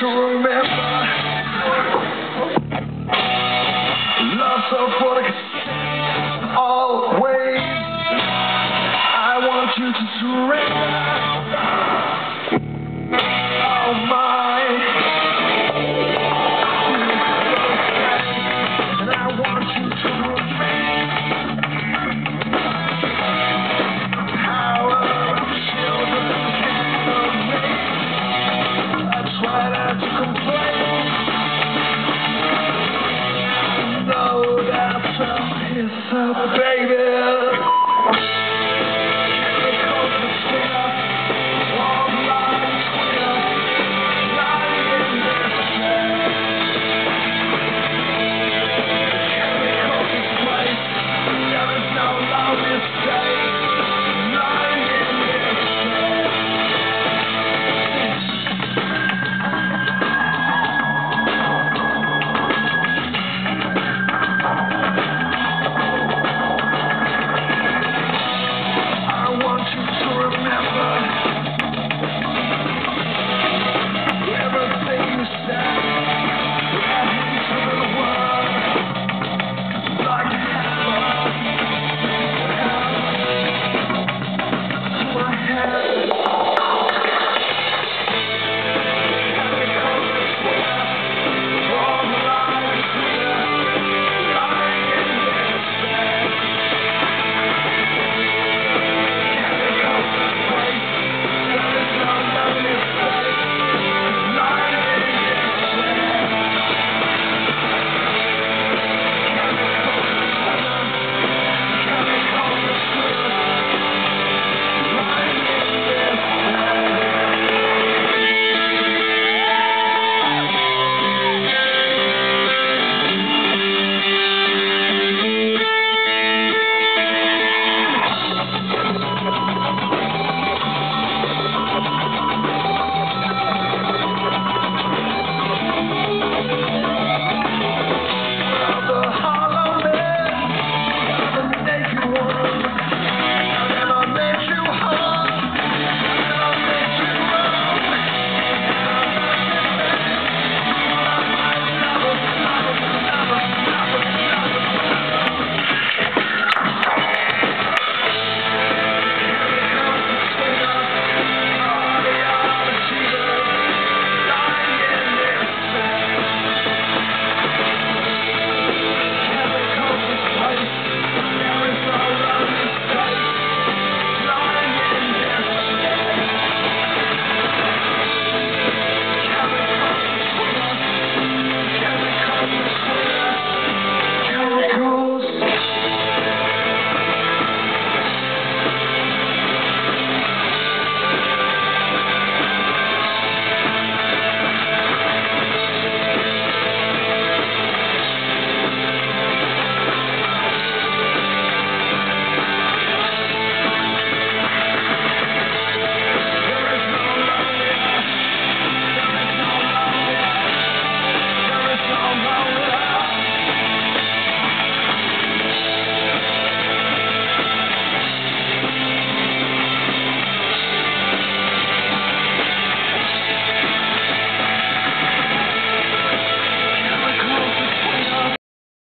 to remember. Love so full of always. I want you to surrender. baby.